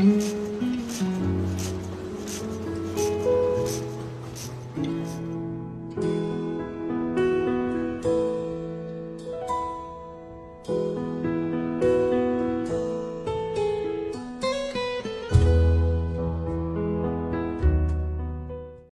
Mm.